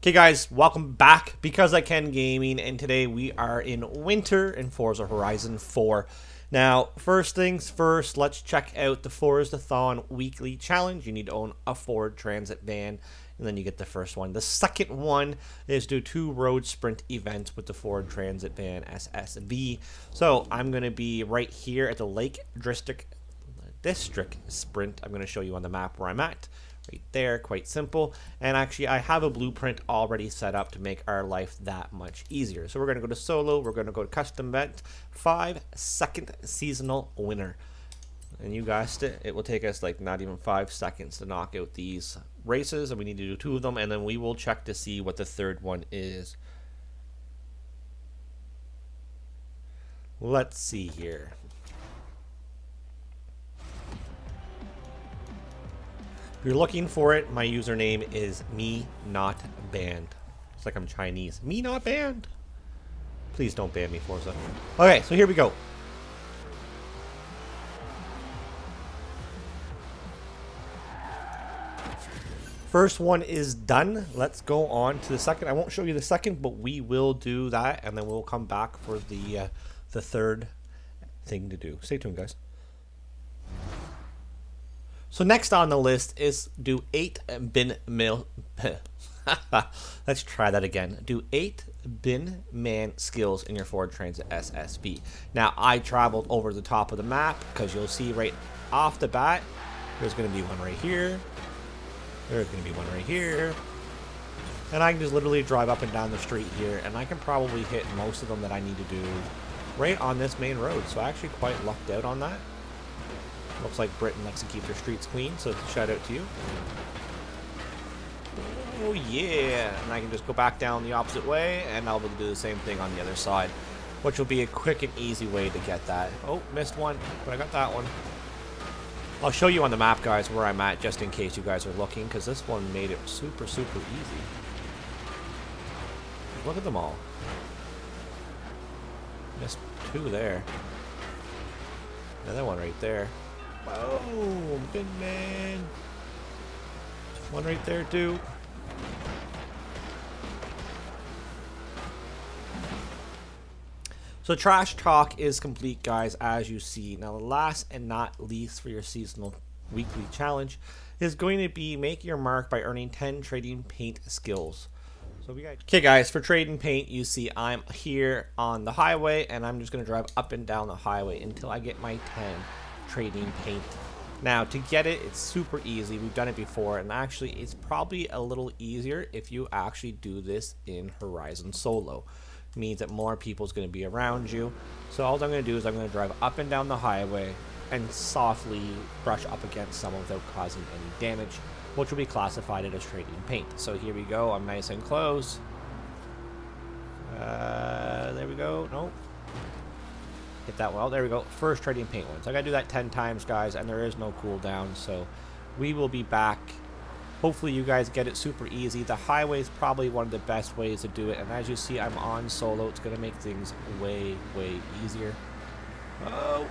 Okay guys, welcome back because I can gaming and today we are in winter in Forza Horizon 4. Now, first things first, let's check out the Forza-thon weekly challenge. You need to own a Ford Transit van and then you get the first one. The second one is do two road sprint events with the Ford Transit van SSV. So, I'm going to be right here at the Lake District District Sprint. I'm going to show you on the map where I'm at right there quite simple. And actually I have a blueprint already set up to make our life that much easier. So we're going to go to solo we're going to go to custom event five second seasonal winner. And you guessed it it will take us like not even five seconds to knock out these races and we need to do two of them and then we will check to see what the third one is. Let's see here If you're looking for it, my username is me not banned. It's like I'm Chinese. Me not banned. Please don't ban me, Forza. Okay, so here we go. First one is done. Let's go on to the second. I won't show you the second, but we will do that, and then we'll come back for the uh, the third thing to do. Stay tuned, guys. So next on the list is do eight bin mill. Let's try that again. Do eight bin man skills in your Ford Transit SSV. Now I traveled over the top of the map because you'll see right off the bat. There's going to be one right here. There's going to be one right here. And I can just literally drive up and down the street here, and I can probably hit most of them that I need to do right on this main road. So I actually quite lucked out on that. Looks like Britain likes to keep their streets clean, so shout out to you. Oh yeah, and I can just go back down the opposite way, and I'll be able to do the same thing on the other side, which will be a quick and easy way to get that. Oh, missed one, but I got that one. I'll show you on the map, guys, where I'm at, just in case you guys are looking, because this one made it super, super easy. Look at them all. Missed two there. Another one right there. Boom! Good man. One right there, too. So trash talk is complete, guys, as you see. Now, the last and not least for your seasonal weekly challenge is going to be make your mark by earning 10 trading paint skills. So we got Okay guys, for trading paint, you see I'm here on the highway and I'm just going to drive up and down the highway until I get my 10 trading paint. Now, to get it, it's super easy. We've done it before, and actually, it's probably a little easier if you actually do this in Horizon Solo. It means that more people is going to be around you. So all I'm going to do is I'm going to drive up and down the highway and softly brush up against someone without causing any damage, which will be classified as trading paint. So here we go. I'm nice and close. Uh, there we go. Nope. Hit that well. There we go. First trading paint one. So I gotta do that 10 times, guys, and there is no cooldown. So we will be back. Hopefully you guys get it super easy. The highway is probably one of the best ways to do it. And as you see, I'm on solo. It's gonna make things way, way easier. Oh.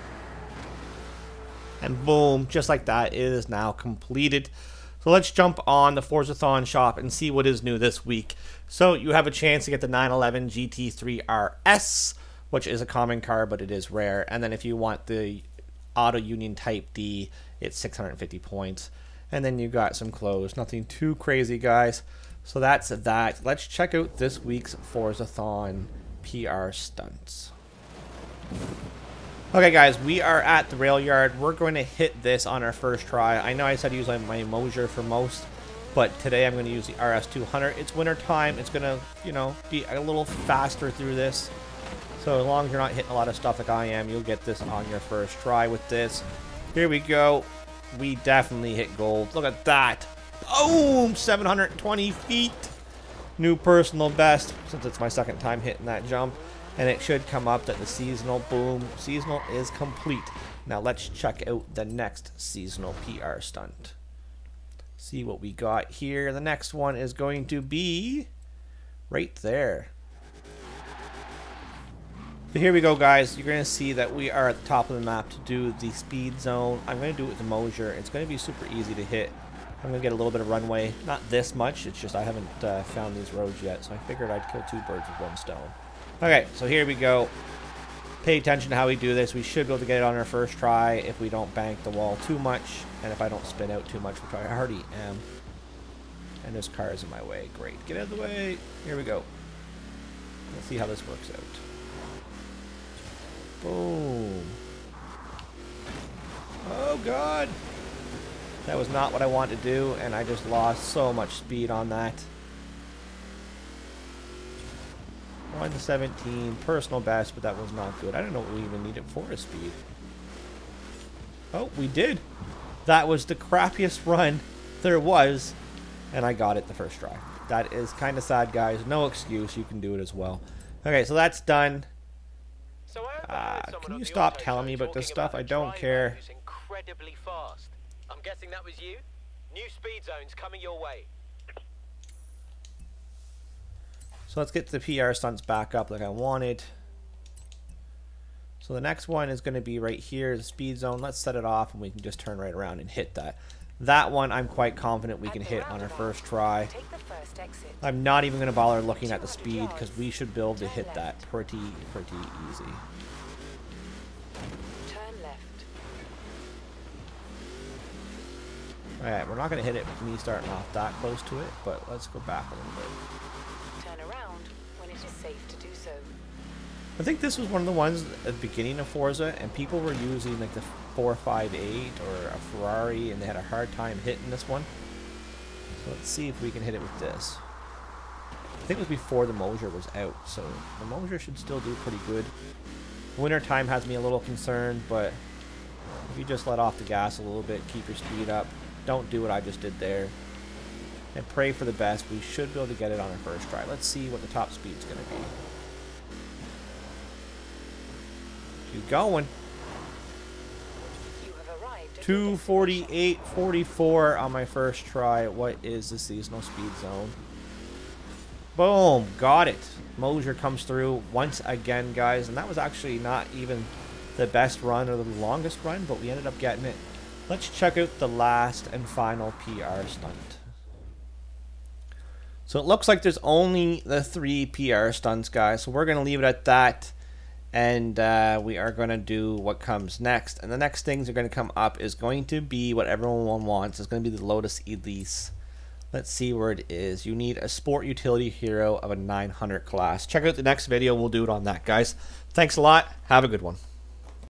And boom, just like that, it is now completed. So let's jump on the Forzathon shop and see what is new this week. So you have a chance to get the 911 GT3 RS which is a common car, but it is rare. And then if you want the Auto Union Type D, it's 650 points. And then you got some clothes. Nothing too crazy, guys. So that's that. Let's check out this week's Forzathon PR stunts. Okay, guys, we are at the rail yard. We're going to hit this on our first try. I know I said use my Mosler for most, but today I'm going to use the RS200. It's winter time. It's going to, you know, be a little faster through this. So as long as you're not hitting a lot of stuff like I am, you'll get this on your first try with this. Here we go. We definitely hit gold. Look at that. Boom! 720 feet. New personal best, since it's my second time hitting that jump. And it should come up that the seasonal, boom, seasonal is complete. Now let's check out the next seasonal PR stunt. See what we got here. The next one is going to be right there. So here we go, guys. You're going to see that we are at the top of the map to do the speed zone. I'm going to do it with the Mosler. It's going to be super easy to hit I'm going to get a little bit of runway. Not this much, it's just I haven't uh, found these roads yet, so I figured I'd kill two birds with one stone. Okay, so here we go. Pay attention to how we do this. We should be able to get it on our first try if we don't bank the wall too much, and if I don't spin out too much, which I already am. And this car is in my way. Great. Get out of the way. Here we go. Let's see how this works out. Boom. Oh, God. That was not what I wanted to do, and I just lost so much speed on that. 1 to 17, personal best, but that was not good. I don't know what we even needed for a speed. Oh, we did. That was the crappiest run there was, and I got it the first try. That is kind of sad, guys. No excuse. You can do it as well. Okay, so that's done. Uh, can you stop telling me about this stuff? I don't care. Incredibly fast. I'm guessing that was you. New speed zones coming your way. So let's get the PR stunts back up like I wanted. So the next one is going to be right here, the speed zone. Let's set it off and we can just turn right around and hit that. That one I'm quite confident we can hit on our first try. I'm not even going to bother looking at the speed because we should be able to hit that pretty, pretty easy. Alright, we're not going to hit it with me starting off that close to it, but let's go back a little bit. Turn around when it is safe to do so. I think this was one of the ones at the beginning of Forza, and people were using like the 458 or a Ferrari, and they had a hard time hitting this one. So let's see if we can hit it with this. I think it was before the Mosler was out, so the Mosler should still do pretty good. Winter time has me a little concerned, but if you just let off the gas a little bit, keep your speed up, don't do what I just did there. And pray for the best. We should be able to get it on our first try. Let's see what the top speed's going to be. Keep going. 248.44 on my first try. What is the seasonal speed zone? Boom. Got it. Mosler comes through once again, guys. And that was actually not even the best run or the longest run, but we ended up getting it. Let's check out the last and final PR stunt. So it looks like there's only the three PR stunts, guys. So we're going to leave it at that. And uh, we are going to do what comes next. And the next things are going to come up is going to be what everyone wants. It's going to be the Lotus Elise. Let's see where it is. You need a sport utility hero of a 900 class. Check out the next video. We'll do it on that, guys. Thanks a lot. Have a good one.